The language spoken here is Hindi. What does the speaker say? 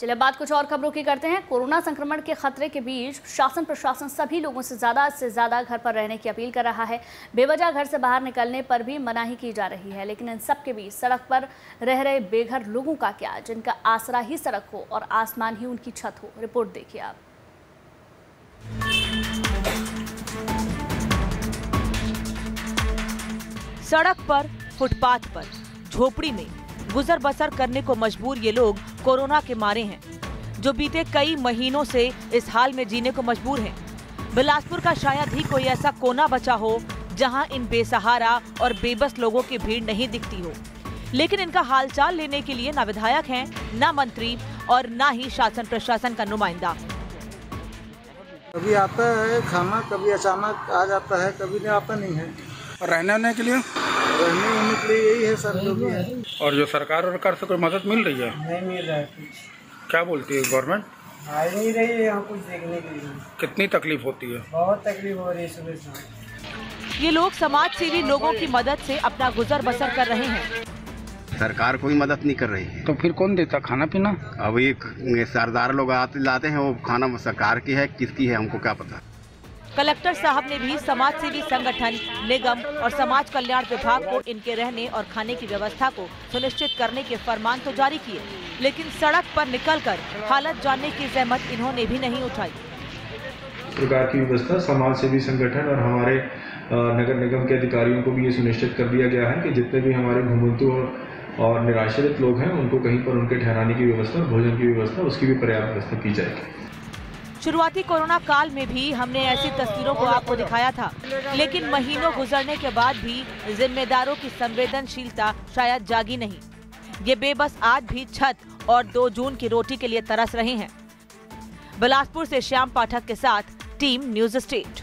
चलिए बात कुछ और खबरों की करते हैं। कोरोना संक्रमण के खतरे के बीच शासन प्रशासन सभी लोगों से ज़्यादा से ज़्यादा घर पर रहने की अपील कर रहा है। बेवजह घर से बाहर निकलने पर भी मनाही की जा रही है, लेकिन इन सब के बीच सड़क पर रह रहे बेघर लोगों का क्या? जिनका आसरा ही सड़क हो और आसमान ही उनकी छत हो? रिपोर्ट देखिए आप। सड़क पर, फुटपाथ पर, झोपड़ी में गुजर बसर करने को मजबूर ये लोग कोरोना के मारे हैं जो बीते कई महीनों से इस हाल में जीने को मजबूर हैं। बिलासपुर का शायद ही कोई ऐसा कोना बचा हो जहाँ इन बेसहारा और बेबस लोगों की भीड़ नहीं दिखती हो। लेकिन इनका हालचाल लेने के लिए न विधायक हैं न मंत्री और न ही शासन प्रशासन का नुमाइंदा। कभी आता है खाना कभी अचानक आ जाता है कभी नहीं आता नहीं है। और रहने के लिए? रहने के लिए और जो सरकार वरकार से कोई मदद मिल रही है? नहीं मिल रहा है क्या बोलती है गवर्नमेंट? आ नहीं रही है यहाँ कुछ देखने के लिए। कितनी तकलीफ़ होती है? बहुत तकलीफ़ हो रही है सुबह शाम। ये लोग समाज सेवी लोगों की मदद से अपना गुजर बसर कर रहे हैं। सरकार कोई मदद नहीं कर रही है। तो फिर कौन देता खाना पीना? अब ये सरदार लोग आते लाते हैं वो खाना सरकार की है किसकी है हमको क्या पता। कलेक्टर साहब ने भी समाज सेवी संगठन, निगम और समाज कल्याण विभाग को इनके रहने और खाने की व्यवस्था को सुनिश्चित करने के फरमान तो जारी किए, लेकिन सड़क पर निकलकर हालत जानने की जहमत इन्होंने भी नहीं उठाई। प्रकार की व्यवस्था समाज सेवी संगठन और हमारे नगर निगम के अधिकारियों को भी ये सुनिश्चित कर दिया गया है कि जितने भी हमारे घुमंतु और निराश्रित लोग हैं, उनको कहीं पर उनके ठहराने की व्यवस्था भोजन की व्यवस्था, उसकी भी पर्याप्त व्यवस्था की जाएगी। शुरुआती कोरोना काल में भी हमने ऐसी तस्वीरों को आपको दिखाया था, लेकिन महीनों गुजरने के बाद भी जिम्मेदारों की संवेदनशीलता शायद जागी नहीं। ये बेबस आज भी छत और दो जून की रोटी के लिए तरस रहे हैं। बिलासपुर से श्याम पाठक के साथ टीम न्यूज़ स्टेट।